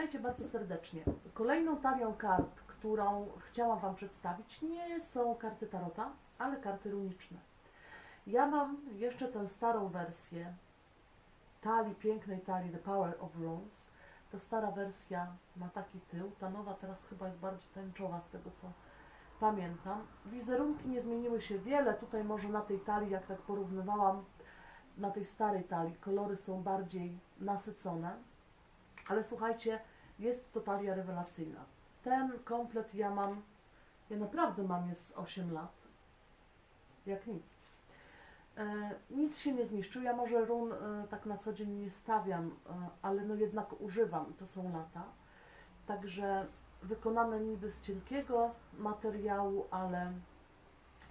Witajcie bardzo serdecznie. Kolejną talią kart, którą chciałam Wam przedstawić, nie są karty Tarota, ale karty runiczne. Ja mam jeszcze tę starą wersję talii, pięknej talii The Power of Runes. Ta stara wersja ma taki tył, ta nowa teraz chyba jest bardziej tęczowa z tego co pamiętam. Wizerunki nie zmieniły się wiele, tutaj może na tej talii, jak tak porównywałam, na tej starej talii kolory są bardziej nasycone, ale słuchajcie, jest to talia rewelacyjna. Ten komplet ja mam, ja naprawdę mam jest 8 lat, jak nic. E, nic się nie zniszczył, ja może run e, tak na co dzień nie stawiam, e, ale no jednak używam to są lata. Także wykonane niby z cienkiego materiału, ale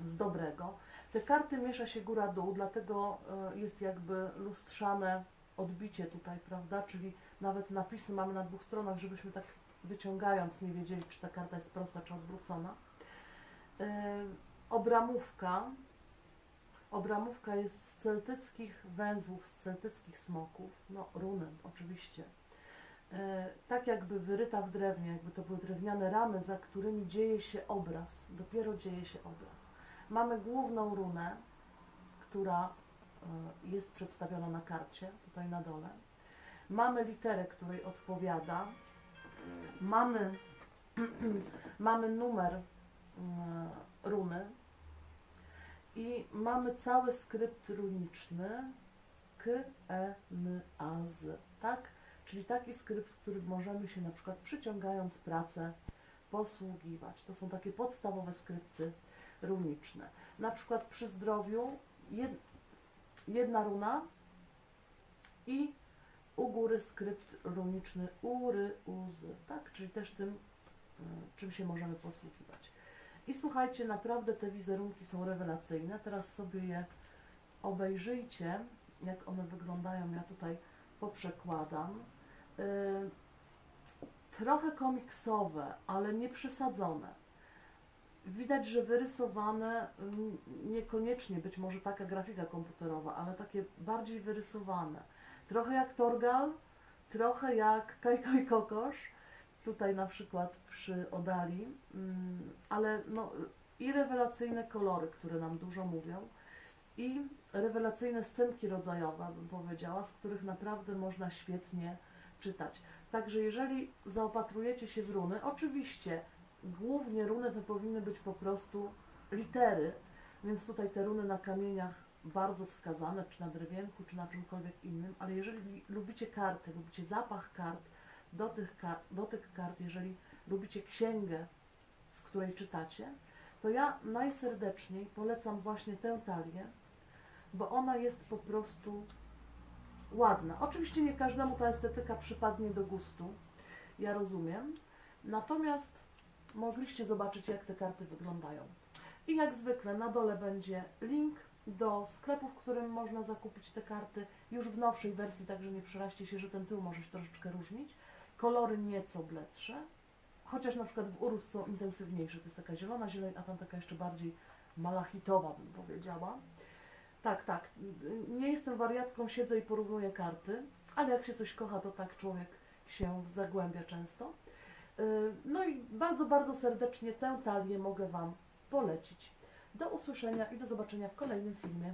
z dobrego. Te karty miesza się góra-dół, dlatego e, jest jakby lustrzane odbicie tutaj, prawda? Czyli nawet napisy mamy na dwóch stronach, żebyśmy tak wyciągając nie wiedzieli, czy ta karta jest prosta, czy odwrócona. E, obramówka. Obramówka jest z celtyckich węzłów, z celtyckich smoków, no runy oczywiście. E, tak jakby wyryta w drewnie, jakby to były drewniane ramy, za którymi dzieje się obraz, dopiero dzieje się obraz. Mamy główną runę, która jest przedstawiona na karcie, tutaj na dole. Mamy literę, której odpowiada. Mamy, mamy numer e, runy i mamy cały skrypt runiczny K, E, N, A, Z, tak? Czyli taki skrypt, który możemy się na przykład przyciągając pracę posługiwać. To są takie podstawowe skrypty runiczne. Na przykład przy zdrowiu jedna runa i u góry skrypt runiczny ury, uzy, tak? Czyli też tym, e, czym się możemy posługiwać. I słuchajcie, naprawdę te wizerunki są rewelacyjne. Teraz sobie je obejrzyjcie, jak one wyglądają. Ja tutaj poprzekładam. Yy, trochę komiksowe, ale nie przesadzone. Widać, że wyrysowane mm, niekoniecznie być może taka grafika komputerowa, ale takie bardziej wyrysowane. Trochę jak Torgal, trochę jak Kajko i Kokosz, tutaj na przykład przy Odali, mm, ale no, i rewelacyjne kolory, które nam dużo mówią, i rewelacyjne scenki rodzajowe, bym powiedziała, z których naprawdę można świetnie czytać. Także jeżeli zaopatrujecie się w runy, oczywiście głównie runy to powinny być po prostu litery, więc tutaj te runy na kamieniach bardzo wskazane, czy na drewienku, czy na czymkolwiek innym, ale jeżeli lubicie karty, lubicie zapach kart, dotyk kart, dotyk kart jeżeli lubicie księgę, z której czytacie, to ja najserdeczniej polecam właśnie tę talię, bo ona jest po prostu ładna. Oczywiście nie każdemu ta estetyka przypadnie do gustu, ja rozumiem, natomiast mogliście zobaczyć, jak te karty wyglądają. I jak zwykle na dole będzie link do sklepu, w którym można zakupić te karty już w nowszej wersji, także nie przeraźcie się, że ten tył może się troszeczkę różnić. Kolory nieco bledsze, chociaż na przykład w Urus są intensywniejsze, to jest taka zielona zieleń, a tam taka jeszcze bardziej malachitowa bym powiedziała. Tak, tak, nie jestem wariatką, siedzę i porównuję karty, ale jak się coś kocha, to tak człowiek się zagłębia często. Y, no i bardzo, bardzo serdecznie tę talię mogę Wam polecić. Do usłyszenia i do zobaczenia w kolejnym filmie.